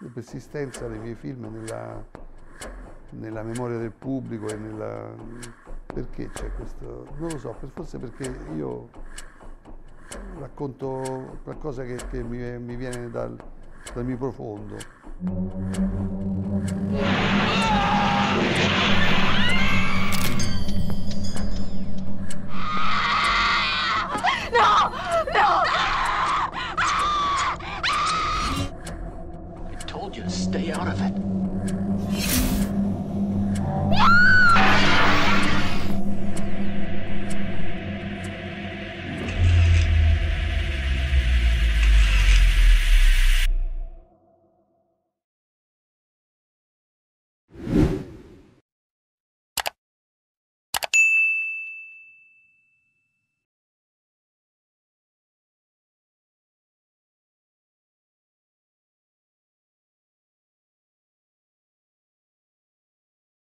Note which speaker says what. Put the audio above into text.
Speaker 1: di persistenza dei miei film nella, nella memoria del pubblico e nella... perché c'è questo? Non lo so, forse perché io racconto qualcosa che, che mi, mi, viene dal, dal mio profondo. No! No! told you, stay out of it.